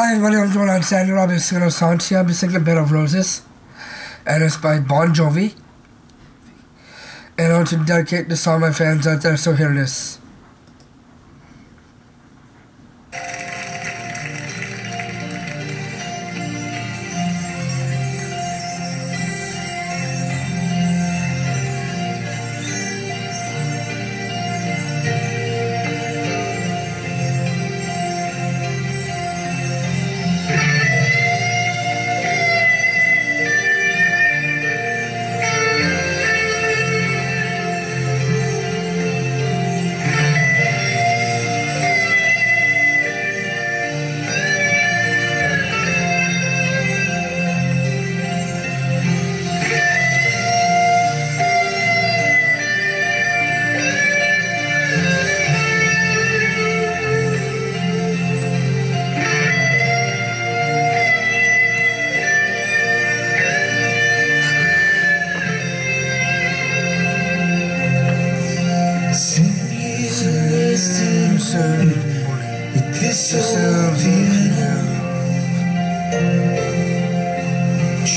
Hi everybody, I'm Joel Alexander. I'll be singing a song. I'll be singing Bed of Roses. And it's by Bon Jovi. And I want to dedicate this to all my fans out there, so here it is.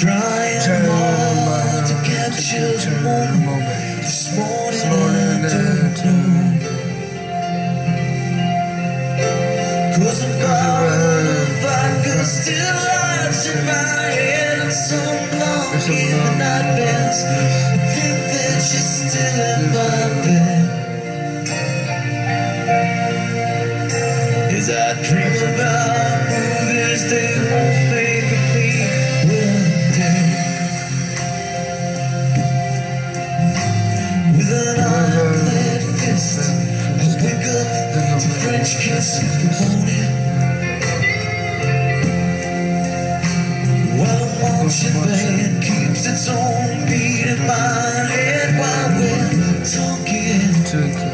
Trying hard to capture the moment this morning afternoon. Cause a bottle of vodka still lies in my head and some long in the night bends. I think that you're still in my bed. As I dream The marching band keeps its own beat in my head while we're talking.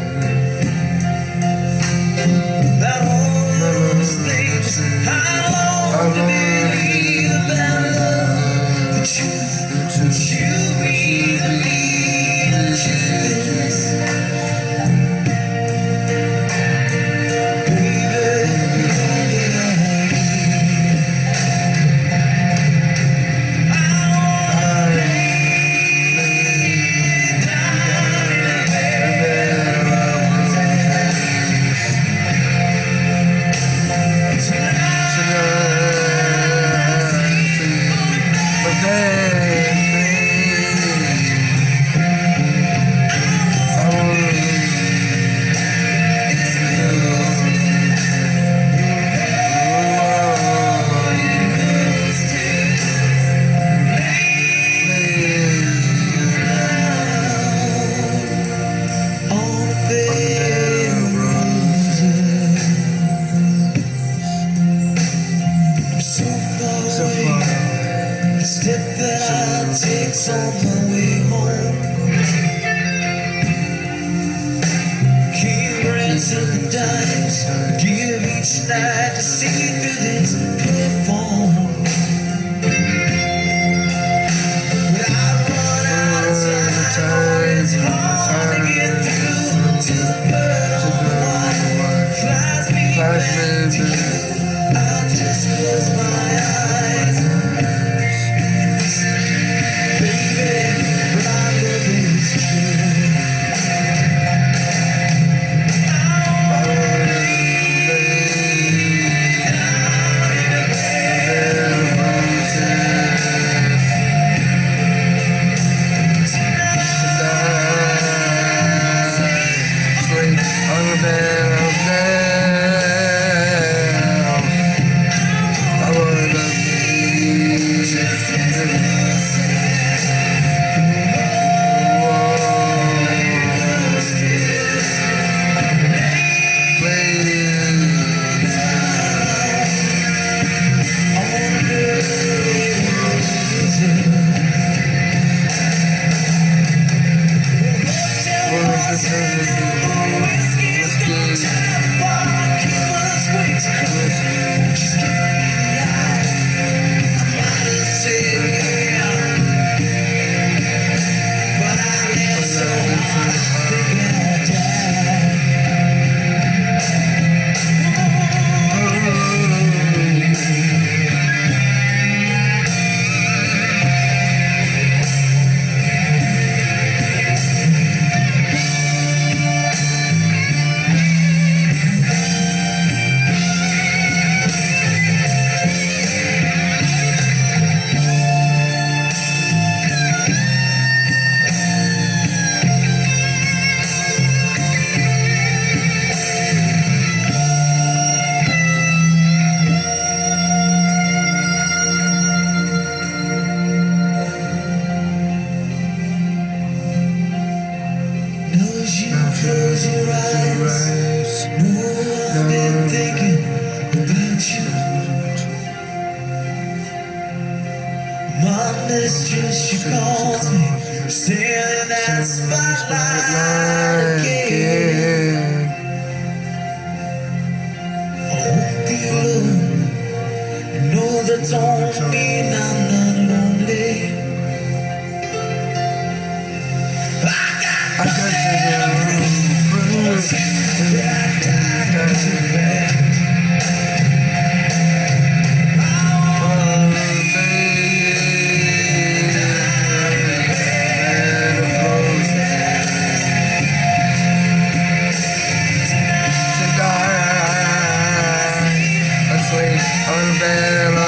I take's on my way home. The give each night to see through this platform. Thank. Mistress, she calls me, saying that spotlight again. I be alone. You know that don't mean Asleep on a bed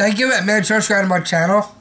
Thank you, man. Subscribe to my channel.